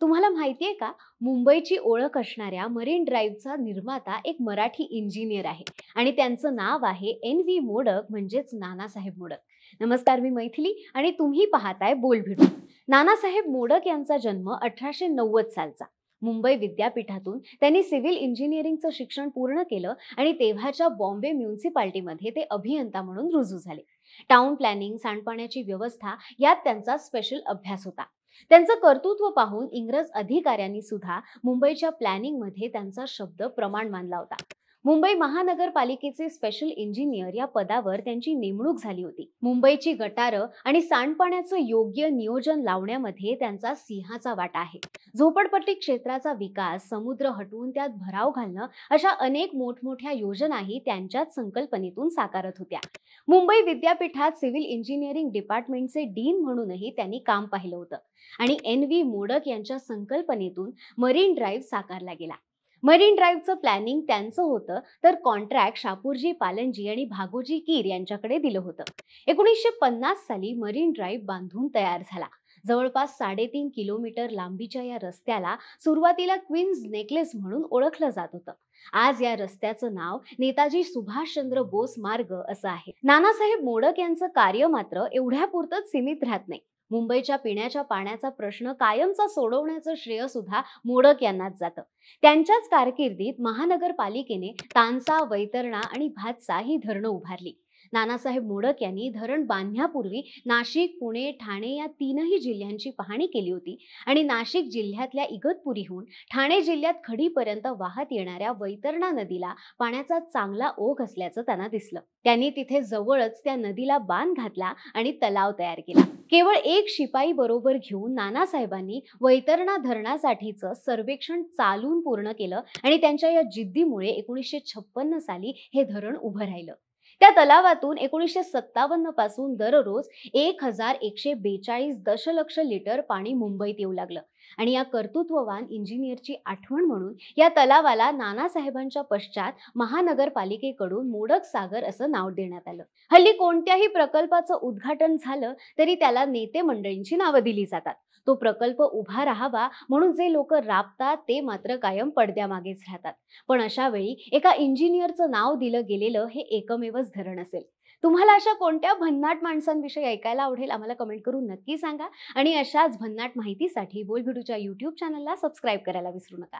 तुम्हाला माहितीये का? मुंबईची ओळख असणाऱ्या मरीन ड्राईव्हचा निर्माता एक मराठी इंजिनियर आहे आणि त्यांचं नाव आहे एन व्ही मोडक म्हणजेच नानासाहेब मोडक. नमस्कार मी मैथिली आणि तुम्ही पाहताय बोल भिडू नानासाहेब मोडक यांचा जन्म अठराशे नव्वद सालचा. मुंबई विद्यापीठातून त्यांनी सिव्हिल इंजिनिअरिंगचं शिक्षण पूर्ण केलं आणि तेव्हाच्या बॉम्बे म्युन्सिपाल्टीमध्ये ते अभियंता म्हणून रुजू झाले. टाउन प्लॅनिंग सांडपाण्याची व्यवस्था यात त्यांचा स्पेशल अभ्यास होता. त्यांचं कर्तृत्व पाहून इंग्रज अधिकाऱ्यांनी सुद्धा मुंबईच्या प्लॅनिंगमध्ये त्यांचा शब्द प्रमाण मानला होता. मुंबई महानगरपालिकेचे स्पेशल इंजिनियर या पदावर त्यांची नेमणूक झाली होती. मुंबईची गटारं आणि सांडपाण्याचं योग्य नियोजन लावण्यामध्ये त्यांचा सिंहाचा वाटा आहे. झोपडपट्टी क्षेत्राचा विकास समुद्र हटवून त्यात भराव घालणं अशा अनेक मोठमोठ्या योजनाही त्यांच्याच संकल्पनेतून साकारत होत्या. मुंबई विद्यापीठात सिव्हिल इंजिनिअरिंग डिपार्टमेंटचे डीन म्हणूनही त्यांनी काम पाहिलं होतं आणि एन व्ही मोडक यांच्या संकल्पनेतून मरीन ड्राईव्ह साकारला गेला. मरीन ड्राईव्हचं प्लॅनिंग त्यांचं होतं तर कॉन्ट्रॅक्ट शापूरजी पालनजी आणि भागोजी कीर यांच्याकडे दिलं होतं. एकोणीसशे पन्नास साली मरीन ड्राईव्ह बांधून तयार झाला. जवळपास साडेतीन किलोमीटर लांबीच्या या रस्त्याला सुरुवातीला क्वीन्स नेकलेस म्हणून ओळखलं जात होतं. आज या रस्त्याचं नाव नेताजी सुभाषचंद्र बोस मार्ग असं आहे. नानासाहेब मोडक यांचं कार्य मात्र एवढ्यापुरतंच सीमित राहत नाही. मुंबईच्या पिण्याच्या पाण्याचा प्रश्न कायमचा सोडवण्याचं श्रेय सुद्धा मोडक यांनाच जातं. त्यांच्याच कारकिर्दीत महानगरपालिकेने तानसा वैतरणा आणि भातसा ही धरणं उभारली. नानासाहेब मोडक यांनी धरण बांधण्यापूर्वी नाशिक पुणे ठाणे या तीनही जिल्ह्यांची पाहणी केली होती. आणि नाशिक जिल्ह्यातल्या इगतपुरीहून ठाणे जिल्ह्यात खडीपर्यंत वाहत येणाऱ्या वैतरणा नदीला पाण्याचा चांगला ओघ असल्याचं त्यांना दिसलं. त्यांनी तिथे जवळच त्या नदीला बांध घातला आणि तलाव तयार केला. केवळ एक शिपाई बरोबर घेऊन नानासाहेबांनी वैतरणा धरणासाठीचं सर्वेक्षण चालून पूर्ण केलं आणि त्यांच्या या जिद्दीमुळे एकोणीसशे छप्पन्न साली हे धरण उभं राहिलं. त्या तलावातून एकोणीसशे सत्तावन्नपासून दररोज एक हजार एकशे बेचाळीस दशलक्ष लिटर पाणी मुंबईत येऊ लागलं. आणि या कर्तृत्ववान इंजिनियरची आठवण म्हणून या तलावाला नानासाहेबांच्या पश्चात महानगरपालिकेकडून मोडक सागर असं नाव देण्यात आलं. हल्ली कोणत्याही प्रकल्पाचं उद्घाटन झालं तरी त्याला नेते मंडळींची नावं दिली जातात. तो प्रकल्प उभा राहावा म्हणून जे लोक राबतात ते मात्र कायम पडद्यामागेच राहतात. पण अशा वेळी एका इंजिनियरचं नाव दिलं गेलेलं हे एकमेवच धरण असेल. तुम्हाला अशा कोणत्या भन्नाट माणसांविषयी ऐकायला आवडेल आम्हाला कमेंट करून नक्की सांगा. आणि अशाच भन्नाट माहितीसाठी बोलभिडूच्या यूट्यूब चॅनलला सबस्क्राईब करायला विसरू नका.